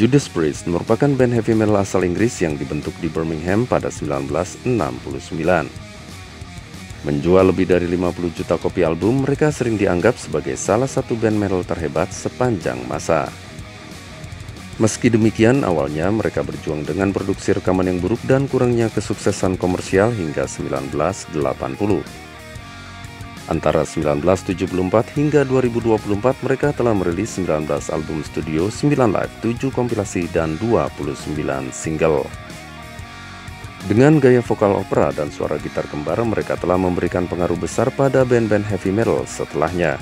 Judas Priest merupakan band heavy metal asal Inggris yang dibentuk di Birmingham pada 1969. Menjual lebih dari 50 juta kopi album, mereka sering dianggap sebagai salah satu band metal terhebat sepanjang masa. Meski demikian, awalnya mereka berjuang dengan produksi rekaman yang buruk dan kurangnya kesuksesan komersial hingga 1980. Antara 1974 hingga 2024 mereka telah merilis 19 album studio, 9 live, 7 kompilasi, dan 29 single. Dengan gaya vokal opera dan suara gitar kembar, mereka telah memberikan pengaruh besar pada band-band heavy metal setelahnya.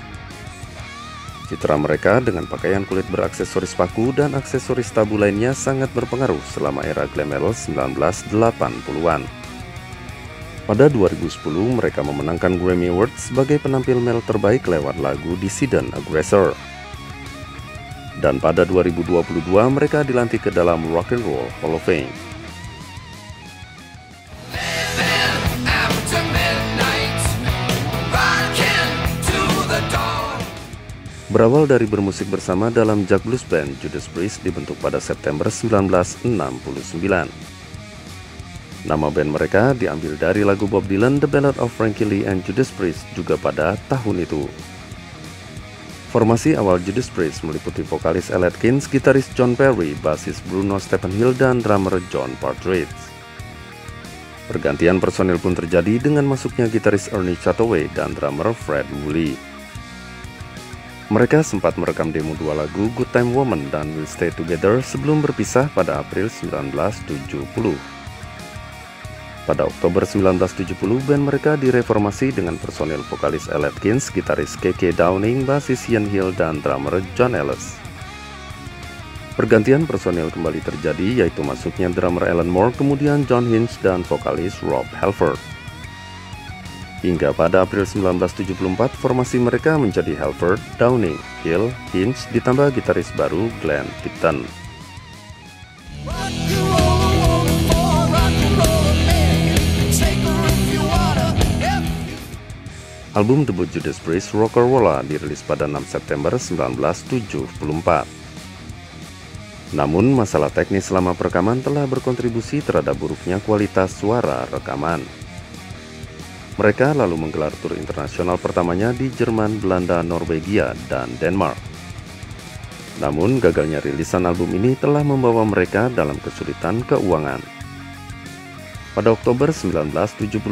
Citra mereka dengan pakaian kulit beraksesoris paku dan aksesoris tabu lainnya sangat berpengaruh selama era glam metal 1980-an. Pada 2010, mereka memenangkan Grammy Awards sebagai penampil metal terbaik lewat lagu Dissident Aggressor. Dan pada 2022, mereka dilantik ke dalam Rock and Roll Hall of Fame. Berawal dari bermusik bersama dalam Jack Blues Band, Judas Priest dibentuk pada September 1969. Nama band mereka diambil dari lagu Bob Dylan The Ballad of Frankie Lee and Judas Priest juga pada tahun itu. Formasi awal Judas Priest meliputi vokalis Ed Atkins, gitaris John Perry, basis Bruno Stephenhill, dan drummer John Partridge. Pergantian personil pun terjadi dengan masuknya gitaris Ernie Chataway dan drummer Fred Woolley. Mereka sempat merekam demo dua lagu Good Time Woman dan We'll Stay Together sebelum berpisah pada April 1970. Pada Oktober 1970, band mereka direformasi dengan personil vokalis Ed Atkins, gitaris KK Downing, basis Ian Hill, dan drummer John Ellis. Pergantian personil kembali terjadi yaitu masuknya drummer Alan Moore, kemudian John Hinch, dan vokalis Rob Halford. Hingga pada April 1974, formasi mereka menjadi Halford, Downing, Hill, Hinch, ditambah gitaris baru Glenn Tipton. Album debut Judas Priest, Rolla, dirilis pada 6 September 1974. Namun, masalah teknis selama perekaman telah berkontribusi terhadap buruknya kualitas suara rekaman. Mereka lalu menggelar tur internasional pertamanya di Jerman, Belanda, Norwegia, dan Denmark. Namun, gagalnya rilisan album ini telah membawa mereka dalam kesulitan keuangan. Pada Oktober 1975,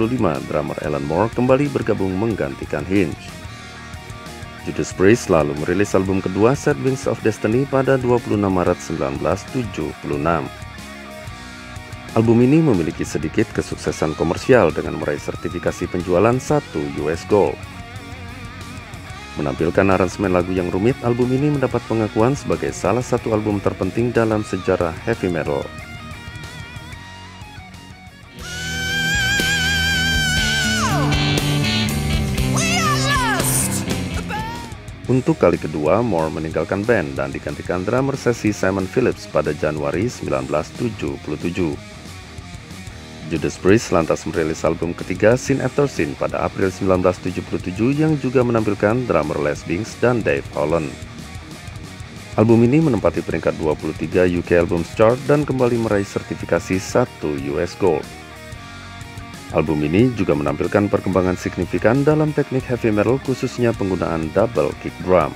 drummer Alan Moore kembali bergabung menggantikan Hinch. Judas Priest lalu merilis album kedua Set Wings of Destiny pada 26 Maret 1976. Album ini memiliki sedikit kesuksesan komersial dengan meraih sertifikasi penjualan 1 US Gold. Menampilkan aransemen lagu yang rumit, album ini mendapat pengakuan sebagai salah satu album terpenting dalam sejarah heavy metal. Untuk kali kedua, Moore meninggalkan band dan digantikan drummer sesi Simon Phillips pada Januari 1977. Judas Priest lantas merilis album ketiga Scene After Scene pada April 1977 yang juga menampilkan drummer Les Binks dan Dave Holland. Album ini menempati peringkat 23 UK Albums Chart dan kembali meraih sertifikasi 1 US Gold. Album ini juga menampilkan perkembangan signifikan dalam teknik heavy metal khususnya penggunaan double kick drum.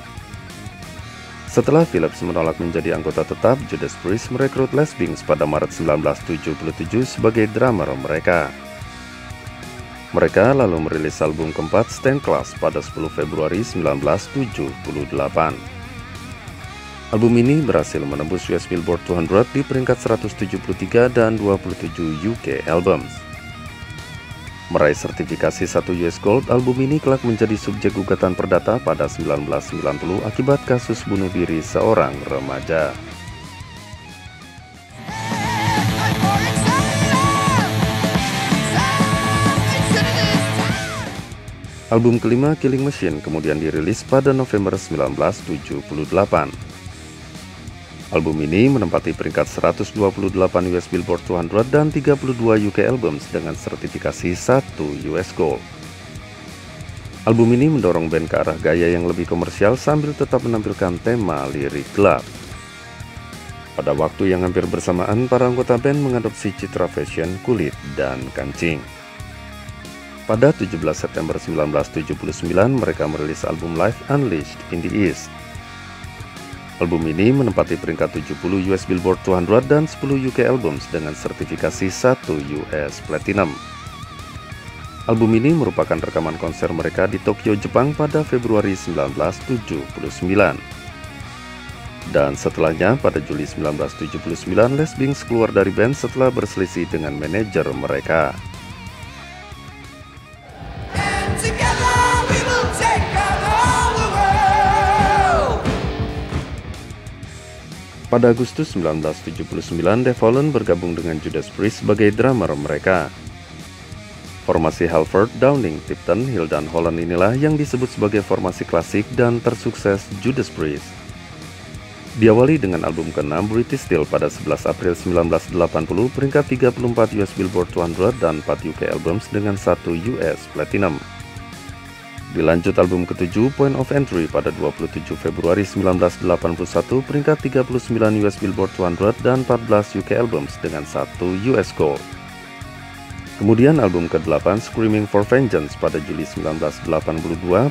Setelah Phillips menolak menjadi anggota tetap, Judas Priest merekrut Les Binks pada Maret 1977 sebagai drummer mereka. Mereka lalu merilis album keempat Stand Class pada 10 Februari 1978. Album ini berhasil menembus US Billboard 200 di peringkat 173 dan 27 UK Albums. Meraih sertifikasi 1 US Gold, album ini kelak menjadi subjek gugatan perdata pada 1990 akibat kasus bunuh diri seorang remaja. Album kelima Killing Machine kemudian dirilis pada November 1978. Album ini menempati peringkat 128 US Billboard 200 dan 32 UK Albums dengan sertifikasi 1 US Gold. Album ini mendorong band ke arah gaya yang lebih komersial sambil tetap menampilkan tema lirik gelap. Pada waktu yang hampir bersamaan, para anggota band mengadopsi citra fashion kulit dan kancing. Pada 17 September 1979, mereka merilis album Live Unleashed in the East. Album ini menempati peringkat 70 US Billboard 200 dan 10 UK Albums dengan sertifikasi 1 US Platinum. Album ini merupakan rekaman konser mereka di Tokyo, Jepang pada Februari 1979. Dan setelahnya pada Juli 1979, Les Bings keluar dari band setelah berselisih dengan manajer mereka. Pada Agustus 1979, Devolin bergabung dengan Judas Priest sebagai drummer mereka. Formasi Halford, Downing, Tipton, Hill, dan Holland inilah yang disebut sebagai formasi klasik dan tersukses Judas Priest. Diawali dengan album ke-6 British Steel pada 11 April 1980 peringkat 34 US Billboard 200 dan 4 UK Albums dengan 1 US Platinum. Dilanjut album ke-7 Point of Entry pada 27 Februari 1981 peringkat 39 US Billboard 200 dan 14 UK Albums dengan 1 US Gold. Kemudian album ke-8 Screaming for Vengeance pada Juli 1982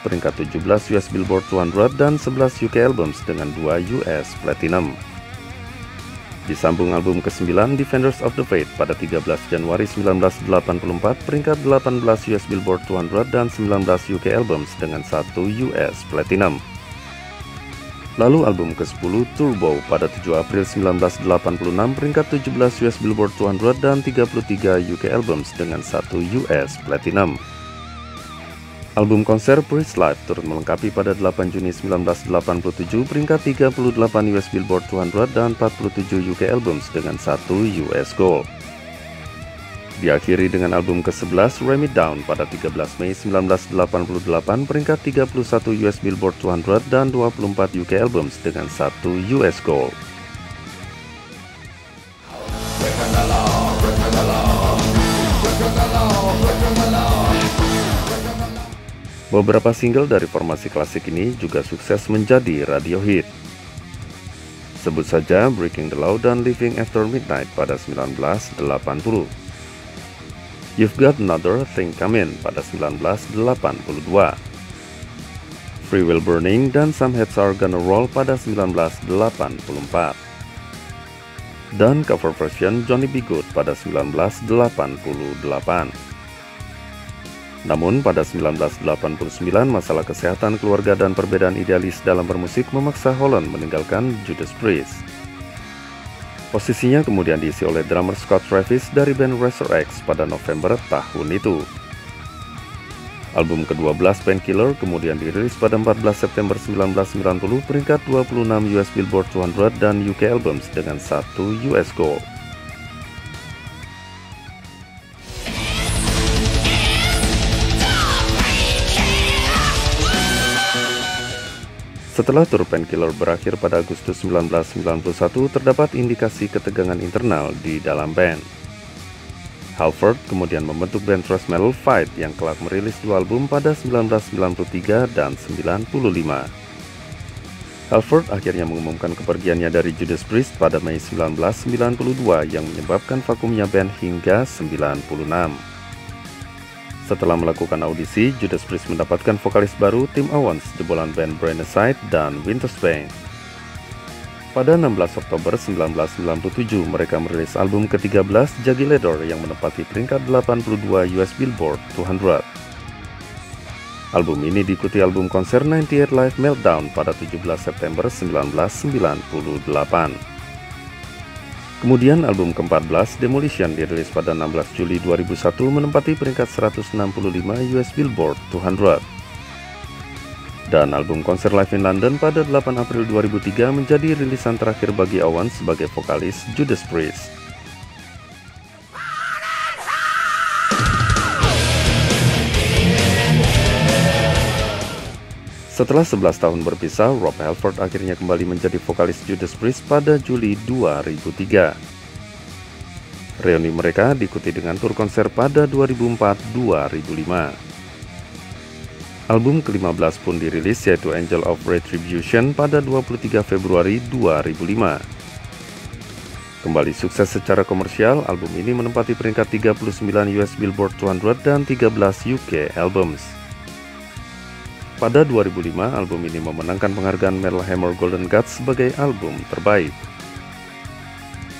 peringkat 17 US Billboard 200 dan 11 UK Albums dengan 2 US Platinum. Disambung album ke-9 Defenders of the Faith pada 13 Januari 1984 peringkat 18 US Billboard 200 dan 19 UK Albums dengan 1 US Platinum. Lalu album ke-10 Turbo pada 7 April 1986 peringkat 17 US Billboard 200 dan 33 UK Albums dengan 1 US Platinum. Album konser Priest Live turut melengkapi pada 8 Juni 1987 peringkat 38 US Billboard 200 dan 47 UK Albums dengan 1 US Gold. Diakhiri dengan album ke-11 Ram It Down pada 13 Mei 1988 peringkat 31 US Billboard 200 dan 24 UK Albums dengan 1 US Gold. Beberapa single dari formasi klasik ini juga sukses menjadi radio hit. Sebut saja Breaking the Law dan Living After Midnight pada 1980. You've Got Another Thing Coming pada 1982. Free Will Burning dan Some Heads Are Gonna Roll pada 1984. Dan cover version Johnny B. Good pada 1988. Namun pada 1989 masalah kesehatan keluarga dan perbedaan idealis dalam bermusik memaksa Holland meninggalkan Judas Priest. Posisinya kemudian diisi oleh drummer Scott Travis dari band Razor X pada November tahun itu. Album ke-12 Painkiller kemudian dirilis pada 14 September 1990 peringkat 26 US Billboard 200 dan UK Albums dengan 1 US Gold. Setelah tur Painkiller berakhir pada Agustus 1991, terdapat indikasi ketegangan internal di dalam band. Halford kemudian membentuk band thrash metal Fight yang kelak merilis dua album pada 1993 dan 95. Halford akhirnya mengumumkan kepergiannya dari Judas Priest pada Mei 1992 yang menyebabkan vakumnya band hingga 96. Setelah melakukan audisi, Judas Priest mendapatkan vokalis baru Tim Owens, jebolan band Brainside dan Winterspain. Pada 16 Oktober 1997, mereka merilis album ke-13 Jaggy Leather yang menempati peringkat 82 US Billboard 200. Album ini diikuti album konser 98 Live Meltdown pada 17 September 1998. Kemudian album ke-14 Demolition dirilis pada 16 Juli 2001 menempati peringkat 165 US Billboard 200. Dan album konser live in London pada 8 April 2003 menjadi rilisan terakhir bagi Awan sebagai vokalis Judas Priest. Setelah 11 tahun berpisah, Rob Halford akhirnya kembali menjadi vokalis Judas Priest pada Juli 2003. Reuni mereka diikuti dengan tur konser pada 2004-2005. Album ke-15 pun dirilis yaitu Angel of Retribution pada 23 Februari 2005. Kembali sukses secara komersial, album ini menempati peringkat 39 US Billboard 200 dan 13 UK Albums. Pada 2005, album ini memenangkan penghargaan Metal Hammer Golden Guts sebagai album terbaik.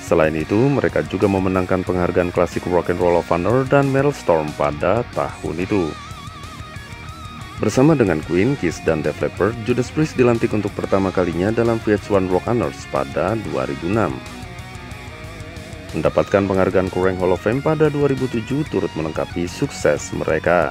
Selain itu, mereka juga memenangkan penghargaan klasik Rock and Roll of Honor dan Metal Storm pada tahun itu. Bersama dengan Queen, Kiss, dan Def Leppard, Judas Priest dilantik untuk pertama kalinya dalam VH1 Rock Honors pada 2006 mendapatkan penghargaan Kerrang Hall of Fame pada 2007 turut melengkapi sukses mereka.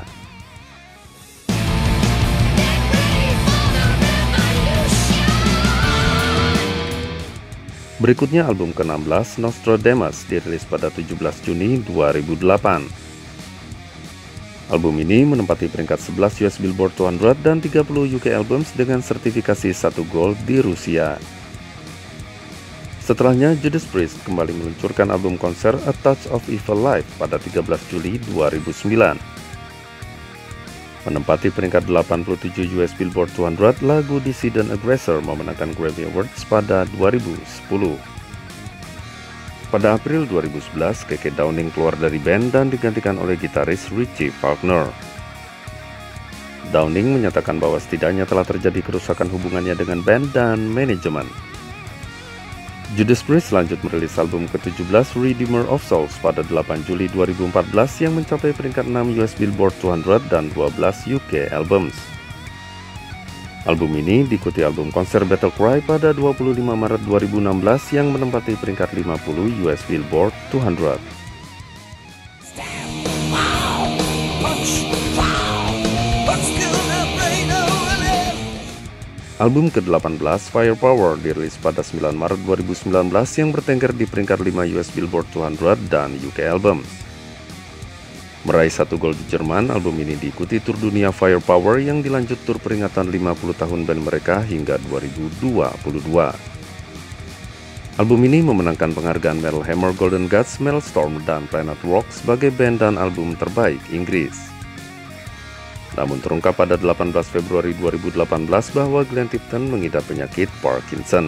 Berikutnya album ke-16 Nostradamus dirilis pada 17 Juni 2008. Album ini menempati peringkat 11 US Billboard 200 dan 30 UK Albums dengan sertifikasi 1 gold di Rusia. Setelahnya, Judas Priest kembali meluncurkan album konser A Touch of Evil Life pada 13 Juli 2009. Menempati peringkat 87 US Billboard 200, lagu Dissident Aggressor memenangkan Grammy Awards pada 2010. Pada April 2011, Keke Downing keluar dari band dan digantikan oleh gitaris Richie Faulkner. Downing menyatakan bahwa setidaknya telah terjadi kerusakan hubungannya dengan band dan manajemen. Judas Priest lanjut merilis album ke-17 Redeemer of Souls pada 8 Juli 2014 yang mencapai peringkat 6 US Billboard 200 dan 12 UK Albums. Album ini diikuti album konser Battle Cry pada 25 Maret 2016 yang menempati peringkat 50 US Billboard 200. Album ke-18 Firepower dirilis pada 9 Maret 2019 yang bertengger di peringkat 5 US Billboard 200 dan UK Albums. Meraih satu gol di Jerman, album ini diikuti tur dunia Firepower yang dilanjut tur peringatan 50 tahun band mereka hingga 2022. Album ini memenangkan penghargaan Metal Hammer Golden Guts, Storm, dan Planet Rock sebagai band dan album terbaik Inggris. Namun terungkap pada 18 Februari 2018 bahwa Glenn Tipton mengidap penyakit Parkinson.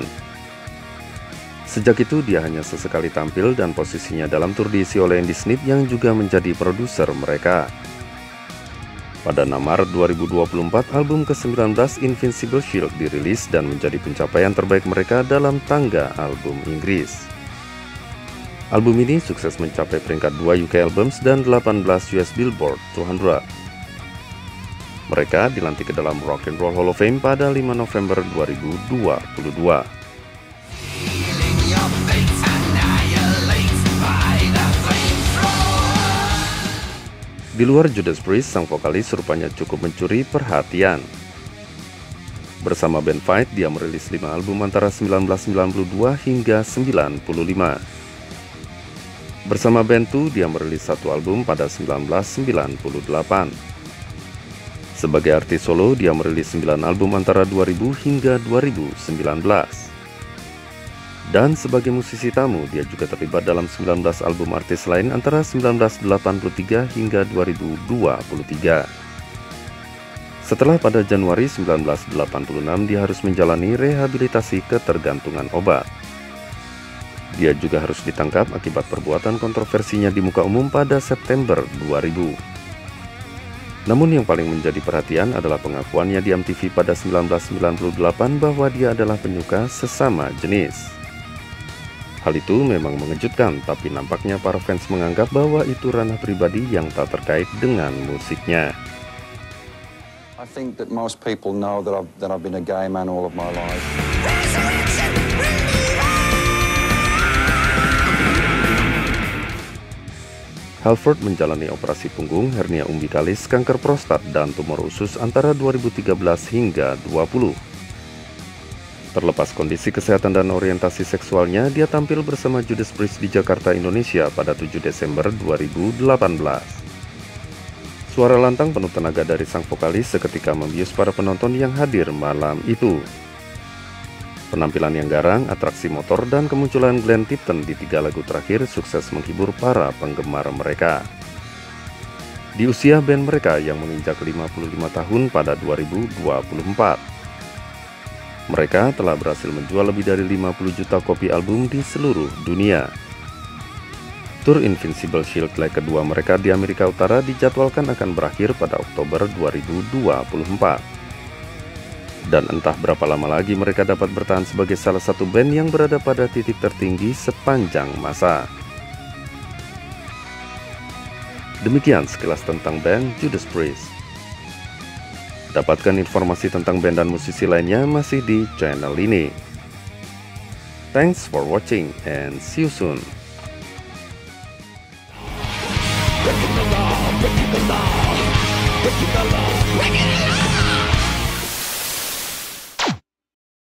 Sejak itu dia hanya sesekali tampil dan posisinya dalam tur diisi oleh Andy Snip yang juga menjadi produser mereka. Pada 6 Maret 2024, album ke-19 Invincible Shield dirilis dan menjadi pencapaian terbaik mereka dalam tangga album Inggris. Album ini sukses mencapai peringkat 2 UK Albums dan 18 US Billboard 200. Mereka dilantik ke dalam Rock and Roll Hall of Fame pada 5 November 2022. Di luar Judas Priest, sang vokalis rupanya cukup mencuri perhatian. Bersama band Fight, dia merilis 5 album antara 1992 hingga 95. Bersama band 2, dia merilis satu album pada 1998. Sebagai artis solo, dia merilis 9 album antara 2000 hingga 2019. Dan sebagai musisi tamu, dia juga terlibat dalam 19 album artis lain antara 1983 hingga 2023. Setelah pada Januari 1986 dia harus menjalani rehabilitasi ketergantungan obat. Dia juga harus ditangkap akibat perbuatan kontroversinya di muka umum pada September 2000. Namun yang paling menjadi perhatian adalah pengakuannya di MTV pada 1998 bahwa dia adalah penyuka sesama jenis. Hal itu memang mengejutkan, tapi nampaknya para fans menganggap bahwa itu ranah pribadi yang tak terkait dengan musiknya. I think that most people know that I've, that I've been a gay man all of my life. Halford menjalani operasi punggung, hernia umbikalis, kanker prostat, dan tumor usus antara 2013 hingga 20. Terlepas kondisi kesehatan dan orientasi seksualnya, dia tampil bersama Judas Priest di Jakarta, Indonesia pada 7 Desember 2018. Suara lantang penuh tenaga dari sang vokalis seketika membius para penonton yang hadir malam itu. Penampilan yang garang, atraksi motor, dan kemunculan Glenn Tipton di tiga lagu terakhir sukses menghibur para penggemar mereka. Di usia band mereka yang menginjak 55 tahun pada 2024. Mereka telah berhasil menjual lebih dari 50 juta kopi album di seluruh dunia. Tour Invincible Shield leg kedua mereka di Amerika Utara dijadwalkan akan berakhir pada Oktober 2024. Dan entah berapa lama lagi mereka dapat bertahan sebagai salah satu band yang berada pada titik tertinggi sepanjang masa. Demikian sekilas tentang band Judas Priest. Dapatkan informasi tentang band dan musisi lainnya masih di channel ini. Thanks for watching and see you soon.